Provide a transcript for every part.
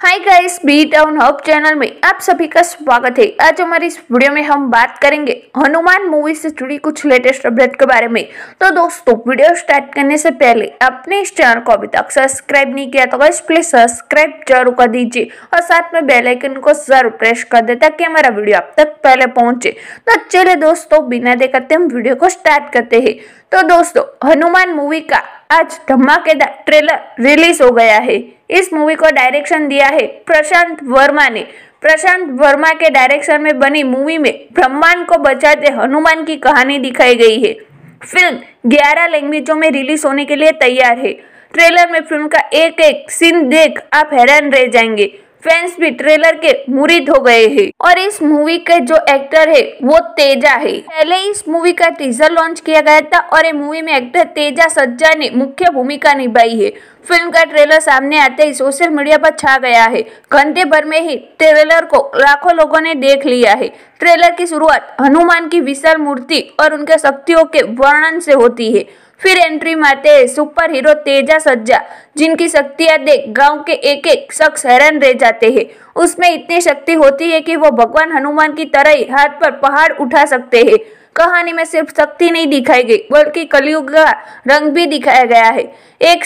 Hi guys B town hub channel में आप सभी का स्वागत है। आज हमारी इस वीडियो में हम बात करेंगे हनुमान मूवी से जुड़ी कुछ लेटेस्ट अपडेट के बारे में। तो दोस्तों, वीडियो स्टार्ट करने से पहले अपने इस चैनल को अभी तक सब्सक्राइब नहीं किया तो गाइस प्लीज़ सब्सक्राइब ज़रूर कर दीजिए और साथ में बेल आइकन को ज़रूर प्रेस कर दे ताकि हमारा वीडियो आप तक पहले पहुँचे। तो चले दोस्तों, बिना देखते हम वीडियो को स्टार्ट करते हैं। तो दोस्तों, हनुमान मूवी का आज धमाकेदार ट्रेलर रिलीज़ हो गया है। इस मूवी को डायरेक्शन दिया है प्रशांत वर्मा ने। प्रशांत वर्मा के डायरेक्शन में बनी मूवी में ब्रह्मांड को बचाते हनुमान की कहानी दिखाई गई है। फ़िल्म 11 लैंग्वेजों में रिलीज़ होने के लिए तैयार है। ट्रेलर में फ़िल्म का एक एक सीन देख आप हैरान रह जाएँगे। फैंस भी ट्रेलर के मुरीद हो गए हैं। और इस मूवी के जो एक्टर है, वो तेजा है। पहले इस मूवी का टीजर लॉन्च किया गया था और ये मूवी में एक्टर तेजा सज्जा ने मुख्य भूमिका निभाई है। फ़िल्म का ट्रेलर सामने आते ही सोशल मीडिया पर छा गया है। घंटे भर में ही ट्रेलर को लाखों लोगों ने देख लिया है। ट्रेलर की शुरुआत हनुमान की विशाल मूर्ति और उनके शक्तियों के वर्णन से होती है। फिर एंट्री मारते हैं। सुपर हीरो तेजा सज्जा, जिनकी शक्तियाँ देख गाँव के एक एक शख्स हैरान रह जाते हैं। उसमें इतनी शक्ति होती है कि वो भगवान हनुमान की तरह ही हाथ पर पहाड़ उठा सकते हैं। कहानी में सिर्फ़ शक्ति नहीं दिखाई गई, बल्कि कलयुग का रंग भी दिखाया गया है। एक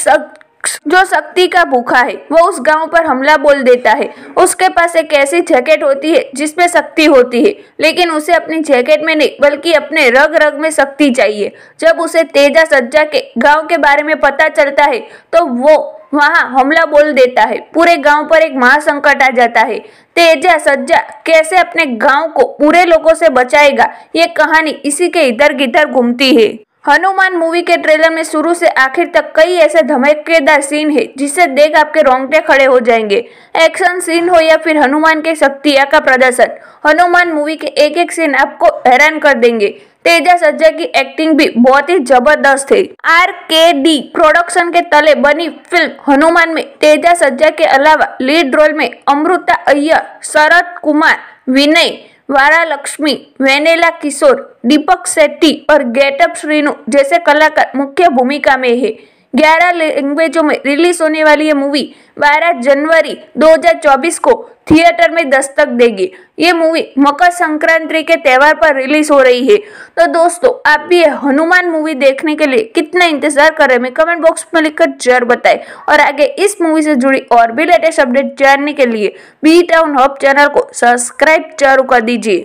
जो शक्ति का भूखा है, वो उस गाँव पर हमला बोल देता है। उसके पास एक ऐसी जैकेट होती है, जिसमें शक्ति होती है, लेकिन उसे अपनी जैकेट में नहीं, बल्कि अपने रग रग में शक्ति चाहिए। जब उसे तेजा सज्जा के गाँव के बारे में पता चलता है तो वो वहाँ हमला बोल देता है। पूरे गाँव पर एक महासंकट आ जाता है। तेजा सज्जा कैसे अपने गाँव को पूरे लोगों से बचाएगा, ये कहानी इसी के इधर गिधर घूमती है। हनुमान मूवी के ट्रेलर में शुरू से आखिर तक कई ऐसे धमाकेदार सीन है जिसे देख आपके रोंगटे खड़े हो जाएँगे। एक्शन सीन हो या फिर हनुमान के शक्तिया का प्रदर्शन, हनुमान मूवी के एक एक सीन आपको हैरान कर देंगे। तेजा सज्जा की एक्टिंग भी बहुत ही ज़बरदस्त है। आर के डी प्रोडक्शन के तले बनी फ़िल्म हनुमान में, तेजा सज्जा के अलावा लीड रोल में अमृता अय्यर, शरद कुमार, विनय वारा लक्ष्मी वेनेला किशोर दीपक सेट्टी और गेटअप श्रीनु जैसे कलाकार मुख्य भूमिका में है ग्यारह लैंग्वेजों में रिलीज़ होने वाली ये मूवी बारह जनवरी 2024 को थिएटर में दस्तक देगी। ये मूवी मकर संक्रांति के त्यौहार पर रिलीज़ हो रही है। तो दोस्तों, आप भी ये हनुमान मूवी देखने के लिए कितना इंतज़ार कर रहे हैं? कमेंट बॉक्स में लिखकर ज़रूर बताएँ। और आगे इस मूवी से जुड़ी और भी लेटेस्ट अपडेट जानने के लिए बी टाउन हब चैनल को सब्सक्राइब ज़रूर कर दीजिए।